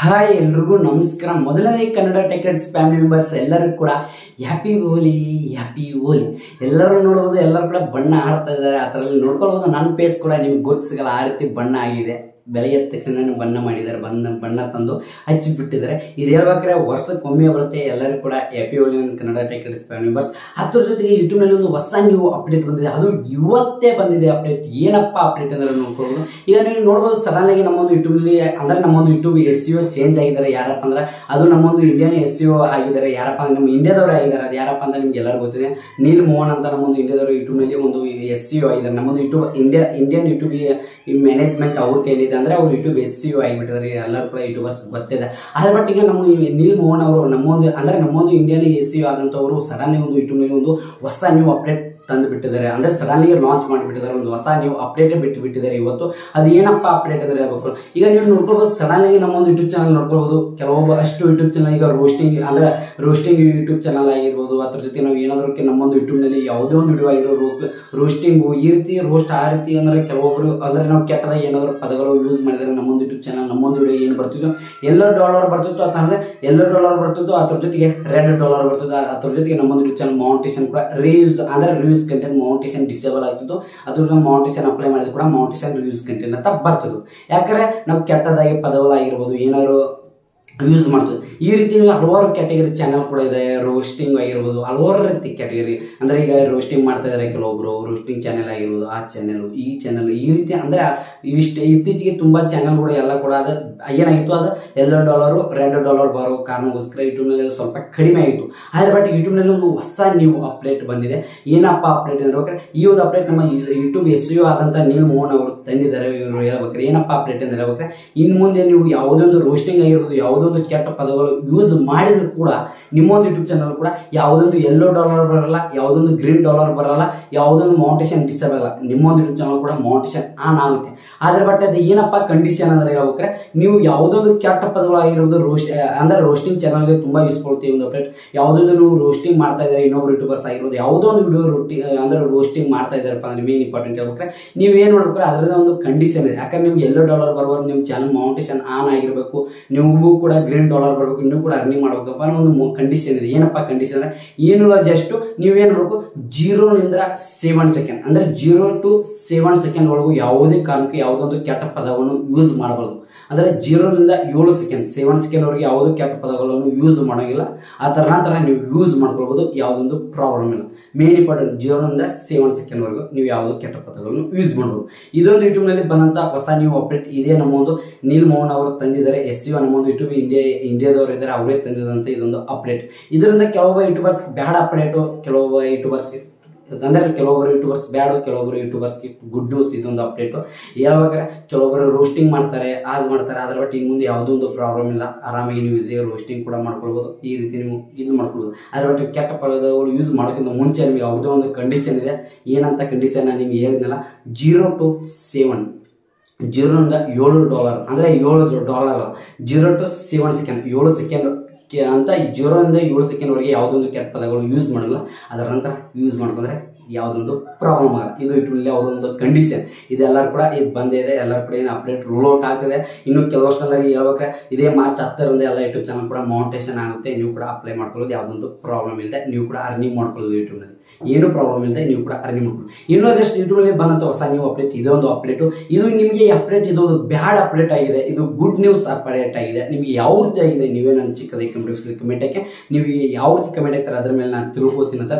Hi ಎಲ್ರಿಗೂ ನಮಸ್ಕಾರ. ಮೊದಲನೇ ಕನ್ನಡ ಟೆಕೆಟ್ಸ್ ಫ್ಯಾಮಿಲಿ ಮೆಂಬರ್ಸ್ ಎಲ್ಲರಿಗೂ ಕೂಡ ಹ್ಯಾಪಿ ಓಲಿ ಹ್ಯಾಪಿ ಓಲಿ ಎಲ್ಲರೂ ನೋಡ್ಬೋದು, ಎಲ್ಲರೂ ಕೂಡ ಬಣ್ಣ ಆಡ್ತಾ ಇದ್ದಾರೆ. ಅದರಲ್ಲಿ ನೋಡ್ಕೊಳ್ಬೋದು. ನನ್ನ ಪೇಸ್ ಕೂಡ ನಿಮ್ಗೆ ಗುರುತಿಸಲ್ಲ ಆ ರೀತಿ ಬಣ್ಣ ಆಗಿದೆ. ಎದ್ದ ತಕ್ಷಣ ಬಣ್ಣ ಮಾಡಿದ್ದಾರೆ. ಬಣ್ಣ ಬಣ್ಣ ತಂದು ಹಚ್ಚಿ ಬಿಟ್ಟಿದ್ದಾರೆ. ಇದು ಹೇಳ್ಬೇಕಾದ್ರೆ ವರ್ಷಕ್ಕೊಮ್ಮೆ ಬರುತ್ತೆ. ಎಲ್ಲರೂ ಕೂಡ happy Holi Kannada tigers members ಅದ್ರ ಜೊತೆಗೆ ಯೂಟ್ಯೂಬ್ನಲ್ಲಿ ಒಂದು ಹೊಸ ನ್ಯೂ ಅಪ್ಡೇಟ್ ಬಂದಿದೆ. ಅದು ಇವತ್ತೇ ಬಂದಿದೆ ಅಪ್ಡೇಟ್ ಏನಪ್ಪ ಅಪ್ಡೇಟ್ ಅಂದ್ರೆ ನೋಡ್ಕೊಳ್ಬೋದು ಈಗ ನೀವು ನೋಡ್ಬೋದು ಸಡನ್ ಆಗಿ ನಮ್ಮೊಂದು ಯೂಟ್ಯೂಬ್ನಲ್ಲಿ ಅಂದ್ರೆ ನಮ್ಮೊಂದು ಯೂಟ್ಯೂಬ್ ಎಸ್ ಸಿ ಚೇಂಜ್ ಆಗಿದ್ದಾರೆ. ಯಾರಪ್ಪ ಅಂದ್ರೆ, ಅದು ನಮ್ಮೊಂದು ಇಂಡಿಯನ್ ಎಸ್ ಸಿ ಆಗಿದ್ದಾರೆ. ಯಾರಪ್ಪ ಅಂದ್ರೆ, ನಮ್ಮ ಇಂಡಿಯಾದವರು ಆಗಿದ್ದಾರೆ. ಅದು ಯಾರಪ್ಪ ಅಂದ್ರೆ ನಿಮ್ಗೆ ಎಲ್ಲರೂ ಗೊತ್ತಿದೆ. ನೀಲ್ ಮೋಹನ್ ಅಂತ ನಮ್ಮೊಂದು ಇಂಡಿಯಾದವರು ಯೂಟ್ಯೂಬ್ನಲ್ಲಿ ಒಂದು ಎಸ್ ಸಿ ಆಗಿದ್ದಾರೆ. ನಮ್ಮೊಂದು YouTube India Indian YouTube management ಅವ್ರ ಕೈಲಿದೆ. ಅಂದ್ರೆ ಅವ್ರು ಯೂಟ್ಯೂಬ್ ಎಸ್ ಸಿ ಆಗಿಬಿಟ್ಟಿದ್ದಾರೆ ಎಲ್ಲರೂ ಕೂಡ ಯೂಟ್ಯೂಬರ್ಸ್ ಗೊತ್ತಿದೆ ಅದ್ರ ಮಟ್ಟಿಗೆ ನಮ್ಮ ನಿಲ್ ಮೋಹನ್ ಅವರು ನಮ್ಮೊಂದು, ಅಂದ್ರೆ ನಮ್ಮೊಂದು ಇಂಡಿಯನ್ ಎಸ್ ಸಿ ಆದಂಥವ್ರು ಸಡನ್ಲಿ ಒಂದು ಯೂಟ್ಯೂಬ್ನಲ್ಲಿ ಒಂದು ಹೊಸ ನ್ಯೂ ಅಪ್ಡೇಟ್ ತಂದು ಬಿಟ್ಟಿದ್ದಾರೆ ಅಂದ್ರೆ ಸಡನ್ಲಿ ಲಾಂಚ್ ಮಾಡಿಬಿಟ್ಟಿದ್ದಾರೆ. ಒಂದು ಹೊಸ ನೀವು ಅಪ್ಡೇಟ್ ಬಿಟ್ಟು ಬಿಟ್ಟಿದ್ದಾರೆ ಇವತ್ತು. ಅದು ಏನಪ್ಪ ಅಪ್ಡೇಟ್ ಅಂದ್ರೆ ಹೇಳ್ಬೇಕು. ಈಗ ನೀವು ನೋಡ್ಕೊಳ್ಬೋದು ಸಡನ್ಲಿ ನಮ್ಮ ಒಂದು ಯೂಟ್ಯೂಬ್ ಚಾನಲ್ ನೋಡ್ಕೊಳ್ಬಹುದು ಕೆಲವೊಬ್ಬ ಅಷ್ಟು ಯೂಟ್ಯೂಬ್ ಚಾನಲ್ ಈಗ ರೋಸ್ಟಿಂಗ್ ಅಂದ್ರೆ ರೋಸ್ಟಿಂಗ್ ಯೂಟ್ಯೂಬ್ ಚಾನಲ್ ಆಗಿರ್ಬೋದು. ಅದ್ರ ಜೊತೆ ನಾವು ಏನಾದರೂ ನಮ್ಮೊಂದು ಯೂಟ್ಯೂಬ್ನಲ್ಲಿ ಯಾವುದೇ ಒಂದು ವಿಡಿಯೋ ಆಗಿರೋ ರೋಸ್ಟಿಂಗು ಈ ರೀತಿ ರೋಸ್ಟ್ ಆ ರೀತಿ ಅಂದ್ರೆ ಕೆಲವೊಬ್ರು ಅಂದ್ರೆ ನಾವು ಕೆಟ್ಟದ ಏನಾದರೂ ಪದಗಳು ಯೂಸ್ ಮಾಡಿದರೆ ನಮ್ಮೊಂದು ಯೂಟ್ಯೂಬ್ ಚಾನಲ್ ನಮ್ಮೊಂದು ವಿಡಿಯೋ ಏನು ಬರ್ತಿತ್ತು ಎಲ್ಲ ಡಾಲರ್ ಬರ್ತಿತ್ತು ಅಂತ ಅಂದ್ರೆ ಎಲ್ಲ ಡಾಲರ್ ಬರ್ತಿತ್ತು, ಅದ್ರ ಜೊತೆಗೆ ರೆಡ್ ಡಾಲರ್ ಬರ್ತಿತ್ತು. ಅದ್ರ ಜೊತೆಗೆ ನಮ್ಮೊಂದು ಯೂಟ್ಯೂಬ್ ಚಾನಲ್ ಮೌಂಟೇಶನ್ ಕೂಡ ರೀಸ್ ಅಂದ್ರೆ ರಿವ್ಯೂಸ್ ಕಂಟೆಂಟ್ ಮೌಂಟೇಶನ್ ಡಿಸೇಬಲ್ ಆಗ್ತಿತ್ತು ಅದ್ರ ಮೌಂಟೇಶನ್ ಅಪ್ಲೈ ಮಾಡಿದ್ರು ಕೂಡ ಮೌಂಟೇಶನ್ ರಿವ್ಯೂಸ್ ಕಂಟೆಂಟ್ ಅಂತ ಬರ್ತದೆ. ಯಾಕಂದ್ರೆ ನಾವು ಕೆಟ್ಟದಾಗಿ ಪದಗಳಾಗಿರ್ಬೋದು, ಏನಾದ್ರು ಯೂಸ್ ಮಾಡ್ತದೆ. ಈ ರೀತಿ ಹಲವಾರು ಕ್ಯಾಟಗರಿ ಚಾನಲ್ ಕೂಡ ಇದೆ. ರೋಸ್ಟಿಂಗ್ ಆಗಿರ್ಬೋದು, ಹಲವಾರು ರೀತಿ ಕ್ಯಾಟಗರಿ ಅಂದ್ರೆ ಈಗ ರೋಸ್ಟಿಂಗ್ ಮಾಡ್ತಾ ಇದ್ದಾರೆ ಕೆಲವೊಬ್ರು. ರೋಸ್ಟಿಂಗ್ ಚಾನೆಲ್ ಆಗಿರ್ಬೋದು, ಆ ಚಾನೆಲ್ ಈ ಚಾನೆಲ್ ಈ ರೀತಿ ಅಂದ್ರೆ ಇವಿಷ್ಟು. ಇತ್ತೀಚೆಗೆ ತುಂಬಾ ಚಾನೆಲ್ಗಳು ಎಲ್ಲ ಕೂಡ ಅದು ಏನಾಗಿತ್ತು ಅದು? ಎಲ್ಲೋ ಡಾಲರು ರೆಡ್ ಡಾಲರ್ ಬರೋ ಕಾರಣಕ್ಕೋಸ್ಕರ ಯೂಟ್ಯೂಬ್ನಲ್ಲಿ ಸ್ವಲ್ಪ ಕಡಿಮೆ ಆಯಿತು. ಆದರೆ ಬಟ್ ಯೂಟ್ಯೂಬ್ನಲ್ಲಿ ಒಂದು ಹೊಸ ನ್ಯೂ ಅಪ್ಡೇಟ್ ಬಂದಿದೆ. ಏನಪ್ಪ ಅಪ್ಡೇಟ್ ಅಂದ್ರೆ ಈ ಒಂದು ಅಪ್ಡೇಟ್ ನಮ್ಮ ಯೂಟ್ಯೂಬ್ ಎಸ್ ಯು ಆದಂಥ ನೀಲ್ ಮೋಹನ್ ಅವರು ತಂದಿದ್ದಾರೆ. ಇವರು ಹೇಳ್ಬೇಕಾರೆ ಏನಪ್ಪ ಅಪ್ಡೇಟ್ ಅಂದ್ರೆ ಹೇಳ್ಬೇಕಾರೆ ಇನ್ನು ಮುಂದೆ ನೀವು ಯಾವುದೇ ಒಂದು ರೋಸ್ಟಿಂಗ್ ಆಗಿರ್ಬೋದು, ಯಾವುದೋ ಒಂದು ಕೆಟ್ಟ ಪದಗಳು ಯೂಸ್ ಮಾಡಿದ್ರು ಕೂಡ, ನಿಮ್ಮೊಂದು ಯೂಟ್ಯೂಬ್ ಚಾನಲ್ ಕೂಡ ಯಾವುದೊಂದು ಯೆಲ್ಲೋ ಡಾಲರ್ ಬರಲ್ಲ, ಯಾವುದೊಂದು ಗ್ರೀನ್ ಡಾಲರ್ ಬರಲ್ಲ, ಯಾವುದೊಂದು ಮೌಂಟೇಶನ್ ಡಿಸ್ಟರ್ಬ್ ಆಗಲ್ಲ. ನಿಮ್ಮೊಂದು ಯೂಟ್ಯೂಬ್ ಚಾನಲ್ ಕೂಡ ಮೌಂಟೇಶನ್ ಆನ್ ಆಗುತ್ತೆ. ಅದ್ರ ಬಟ್ ಅದು ಏನಪ್ಪ ಕಂಡೀಷನ್ ಅಂದ್ರೆ ಹೇಳ್ಬೇಕ್ರೆ, ನೀವು ಯಾವುದೊಂದು ಕೆಟ್ಟ ಪದಗಳಾಗಿರೋದು ರೋಸ್ಟ್ ಅಂದ್ರೆ ರೋಸ್ಟಿಂಗ್ ಚಾನಲ್ಗೆ ತುಂಬಾ ಯೂಸ್ ಈ ಒಂದು ಅಪ್ಡೇಟ್ ಯಾವುದೊಂದು ನೀವು ರೋಸ್ಟಿಂಗ್ ಮಾಡ್ತಾ ಇದ್ದಾರೆ, ಇನ್ನೊಬ್ರು ಯೂಟ್ಯೂಬರ್ಸ್ ಆಗಿರೋದು ಯಾವುದೋ ಒಂದು ವಿಡಿಯೋ ರೊಟ್ಟಿ ಅಂದ್ರೆ ರೋಸ್ಟಿಂಗ್ ಮಾಡ್ತಾ ಇದ್ದಾರಪ್ಪ, ಅಂದ್ರೆ ಮೇನ್ ಇಂಪಾರ್ಟೆಂಟ್ ಹೇಳ್ಬೇಕ್ರೆ, ನೀವು ಏನು ಮಾಡ್ಬೇಕಾರೆ ಅದರದ ಒಂದು ಕಂಡೀಷನ್ ಇದೆ. ಯಾಕಂದ್ರೆ ನಿಮ್ಗೆ ಎಲ್ಲೋ ಡಾಲರ್ ಬರುವ ನಿಮ್ಮ ಚಾನಲ್ ಮೌಂಟೇಶನ್ ಆನ್ ಆಗಿರಬೇಕು ನೀವು ಗ್ರೀನ್ ಡಾಲರ್ ಬರಬೇಕು, ಇನ್ನೂ ಕೂಡ ಅರ್ನಿಂಗ್ ಮಾಡ್ಬೇಕಪ್ಪ ಅನ್ನೋ ಒಂದು ಕಂಡೀಷನ್ ಇದೆ. ಏನಪ್ಪ ಕಂಡೀಷನ್ ಅಂದ್ರೆ, ಏನಿಲ್ಲ ಜಸ್ಟ್ ನೀವೇನು ಮಾಡಬೇಕು? ಜೀರೋನಿಂದ ಸೆವೆನ್ ಸೆಕೆಂಡ್ ಅಂದ್ರೆ ಜೀರೋ ಟು ಸೆವೆನ್ ಸೆಕೆಂಡ್ ಒಳಗೂ ಯಾವುದೇ ಕಾರಣಕ್ಕೆ ಯಾವುದೊಂದು ಕೆಟ್ಟ ಪದವನ್ನು ಯೂಸ್ ಮಾಡಬಾರ್ದು. ಅಂದರೆ ಜೀರೋದಿಂದ ಏಳು ಸೆಕೆಂಡ್ ಸೆವೆನ್ ಸೆಕೆಂಡ್ ಅವರಿಗೆ ಯಾವುದೋ ಕೆಟ್ಟ ಪದಗಳನ್ನು ಯೂಸ್ ಮಾಡೋಂಗಿಲ್ಲ. ಥರ ನಂತರ ನೀವು ಯೂಸ್ ಮಾಡ್ಕೊಳ್ಬೋದು, ಯಾವುದೊಂದು ಪ್ರಾಬ್ಲಮ್ ಇಲ್ಲ. ಮೇನ್ ಇಂಪಾರ್ಟೆಂಟ್ ಜೀರೋದಿಂದ ಸೆವೆನ್ ಸೆಕೆಂಡ್ವರೆಗೂ ನೀವು ಯಾವುದೋ ಕೆಟ್ಟ ಪದಗಳನ್ನು ಯೂಸ್ ಮಾಡ್ಬೋದು. ಇದೊಂದು ಯೂಟ್ಯೂಬ್ನಲ್ಲಿ ಬಂದಂಥ ಹೊಸ ನೀವು ಅಪ್ಡೇಟ್ ಇದೇ. ನಮ್ಮ ಒಂದು ನೀಲ್ ಮೋಹನ್ ಅವರು ತಂದಿದ್ದಾರೆ. ಎಸ್ ಸಿ ನಮ್ಮ ಒಂದು ಯೂಟ್ಯೂಬ್ ಇಂಡಿಯಾ ಇಂಡಿಯಾದವರು ಇದ್ದಾರೆ. ಅವರೇ ತಂದಿದಂಥ ಇದೊಂದು ಅಪ್ಡೇಟ್ ಇದರಿಂದ ಕೆಲವೊಬ್ಬ ಯೂಟ್ಯೂಬರ್ಸ್ ಬ್ಯಾಡ್ ಅಪ್ಡೇಟು ಕೆಲವೊಬ್ಬ ಯೂಟ್ಯೂಬರ್ಸ್ ಅಂದ್ರೆ ಕೆಲವೊಬ್ಬರು ಯೂಟ್ಯೂಬರ್ಸ್ ಬ್ಯಾಡು ಕೆಲವೊಬ್ಬರು ಯೂಟ್ಯೂಬರ್ಸ್ಗೆ ಗುಡ್ ನ್ಯೂಸ್ ಇದೊಂದು ಅಪ್ಡೇಟು ಯಾವಾಗ ಕೆಲವೊಬ್ಬರು ರೋಸ್ಟಿಂಗ್ ಮಾಡ್ತಾರೆ, ಅದು ಮಾಡ್ತಾರೆ, ಅದ್ರ ಬಟ್ ಇನ್ನು ಮುಂದೆ ಯಾವುದೋ ಒಂದು ಪ್ರಾಬ್ಲಮ್ ಇಲ್ಲ. ಆರಾಮಾಗಿ ನೀವು ಈಸಿಯಾಗಿ ರೋಸ್ಟಿಂಗ್ ಕೂಡ ಮಾಡ್ಕೊಳ್ಬೋದು. ಈ ರೀತಿ ನೀವು ಇದು ಮಾಡ್ಕೊಳ್ಬೋದು. ಅದ್ರ ಬಟ್ ಕೆಟ್ಟ ಪದಗಳು ಯೂಸ್ ಮಾಡೋಕ್ಕಿಂತ ಮುಂಚೆ ನಿಮಗೆ ಯಾವುದೋ ಒಂದು ಕಂಡೀಷನ್ ಇದೆ. ಏನಂತ ಕಂಡೀಷನ್ ನಿಮ್ಗೆ ಹೇಳಿದ್ನಲ್ಲ ಜೀರೋ ಟು ಸೆವೆನ್ ಜೀರೋನಿಂದ ಏಳು ಡಾಲರ್ ಅಂದರೆ ಏಳು dollar zero to seven second ಏಳು ಸೆಕೆಂಡ್ ಅಂತ ಜೀರೋಯಿಂದ ಏಳು ಸೆಕೆಂಡ್ವರೆಗೆ ಯಾವುದೊಂದು ಕೆಟ್ಟ ಪದಗಳು ಯೂಸ್ ಮಾಡಲ್ಲ. ಅದರ ನಂತರ ಯೂಸ್ ಮಾಡ್ಕೊಂಡ್ರೆ ಯಾವುದೊಂದು ಪ್ರಾಬ್ಲಮ್ ಆಗುತ್ತೆ. ಇದು ಇಟ್ರಲ್ಲಿ ಅವರೊಂದು ಕಂಡೀಷನ್ ಇದೆಲ್ಲರೂ ಕೂಡ ಇದು ಬಂದಿದೆ ಎಲ್ಲರೂ ಕೂಡ ಏನು ಅಪ್ಡೇಟ್ ರೂಲ್ ಔಟ್ ಆಗ್ತದೆ. ಇನ್ನು ಕೆಲವಷ್ಟು ಅಂದ್ರೆ ಹೇಳ್ಬೇಕಾದ್ರೆ ಇದೇ ಮಾರ್ಚ್ ಹತ್ತರಿಂದ ಎಲ್ಲ ಯೂಟ್ಯೂಬ್ ಚಾನಲ್ ಕೂಡ ಮೌಂಟೇಶನ್ ಆಗುತ್ತೆ. ನೀವು ಕೂಡ ಅಪ್ಲೈ ಮಾಡ್ಕೊಳ್ಳೋದು ಯಾವುದೊಂದು ಪ್ರಾಬ್ಲಮ್ ಇಲ್ಲದೆ ನೀವು ಕೂಡ ಅರ್ನಿಂಗ್ ಮಾಡ್ಕೊಳ್ಳೋದು ಯೂಟ್ಯೂಬ್ನಲ್ಲಿ ಏನು ಪ್ರಾಬ್ಲಮ್ ಇಲ್ಲದೆ ನೀವು ಕೂಡ ಅರ್ನಿಂಗ್ ಮಾಡ್ಬೋದು. ಇನ್ನೂ ಜಸ್ಟ್ ಯೂಟ್ಯೂಬ್ನಲ್ಲಿ ಬಂದಂಥ ಹೊಸ ನೀವು ಅಪ್ಡೇಟ್ ಇದೊಂದು ಅಪ್ಡೇಟು ಇದು ನಿಮಗೆ ಅಪ್ಡೇಟ್ ಇದೊಂದು ಬ್ಯಾಡ್ ಅಪ್ಡೇಟ್ ಆಗಿದೆ. ಇದು ಗುಡ್ ನ್ಯೂಸ್ ಅಪ್ಡೇಟ್ ಆಗಿದೆ. ನಿಮಗೆ ಯಾವ ರೀತಿ ಆಗಿದೆ, ನೀವೇ ನಾನು ಚಿಕ್ಕದಾಗಿ ಕಮೆಂಟ್ ಕಮೆಂಟ್ ಹಾಕಿ. ನೀವು ಯಾವ ರೀತಿ ಕಮೆಂಟ್ ಆಗ್ತಾರೆ ಅದ್ರ ಮೇಲೆ ನಾನು ತಿಳ್ಕೊತೀನಿ ಅಂತ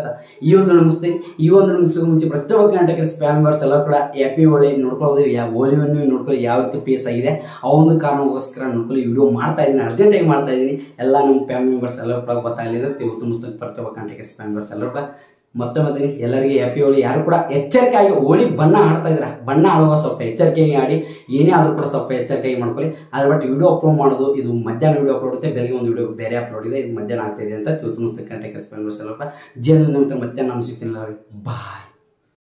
ಈ ಒಂದು ಮುಗಿಸ್ತೀನಿ. ಈ ಒಂದು ಮುಗಿಸೋ ಮುಂಚೆ ಪ್ರತಿಯೊಬ್ಬ ಕರ್ನಾಟಕ ಸ್ಪ್ಯಾಮರ್ಸ್ ಎಲ್ಲ ಕೂಡ ಹ್ಯಾಪಿ ಹೋಳಿ ನೋಡ್ಕೊಳ್ಳೋದು ಯಾವ ಓಲಿವನ್ನು ನೋಡ್ಕೊಳ್ಳಿ, ಯಾವ ರೀತಿ ಪೇಸ್ ಆಗಿದೆ. ಆ ಒಂದು ಕಾರಣಕ್ಕೋಸ್ಕರ ನೋಡ್ಕೊಳ್ಳಿ ವಿಡಿಯೋ ಮಾಡ್ತಾ ಇದ್ದೀನಿ ಅರ್ಜೆಂಟಾಗಿ ಮಾಡ್ತಾ ಇದ್ದೀನಿ. ಎಲ್ಲ ನಮ್ಮ ಫ್ಯಾಮಿಲಿ ಮೆಂಬರ್ಸ್ ಎಲ್ಲರೂ ಕೂಡ ಗೊತ್ತಾಗಲಿದೆ ಇವತ್ತು ಮುಗಿಸ್ತದೆ ಪ್ರತಿಯೊಬ್ಬ ಕರ್ನಾಟಕ ಸ್ಪ್ಯಾಮರ್ಸ್ ಎಲ್ಲರೂ ಕೂಡ ಮತ್ತೆ ಮತ್ತೆ ಎಲ್ಲರಿಗೆ ಹ್ಯಾಪಿ ಹೋಳಿ ಯಾರು ಕೂಡ ಎಚ್ಚರಿಕೆಯಾಗಿ ಹೋಳಿ ಬಣ್ಣ ಆಡ್ತಾ ಇದ್ರ ಬಣ್ಣ ಆಡುವಾಗ ಸ್ವಲ್ಪ ಎಚ್ಚರಿಕೆಯಾಗಿ ಆಡಿ, ಏನೇ ಆದರೂ ಕೂಡ ಸ್ವಲ್ಪ ಎಚ್ಚರಿಕೆಯಾಗಿ ಮಾಡ್ಕೊಳ್ಳಿ. ಅದ್ರ ಬಟ್ ವಿಡಿಯೋ ಅಪ್ಲೋಡ್ ಮಾಡೋದು, ಇದು ಮಧ್ಯಾಹ್ನ ವಿಡಿಯೋ ಅಪ್ಲೋಡ್ ಆಗುತ್ತೆ ಬೆಳಗ್ಗೆ ಒಂದು ವಿಡಿಯೋ ಬೇರೆ ಅಪ್ಲೋಡ್ ಇದೆ, ಇದು ಮಧ್ಯಾಹ್ನ ಆಗ್ತಾ ಇದೆ ಅಂತ ಸ್ಪ್ಯಾಮ್ ಬರ್ಸ್ ಎಲ್ಲ ಕೂಡ. ಜೇಲ್ ನಂತರ ಮಧ್ಯಾಹ್ನ ನಾನು ಸಿಗ್ತೀನಿ ಬಾಯ್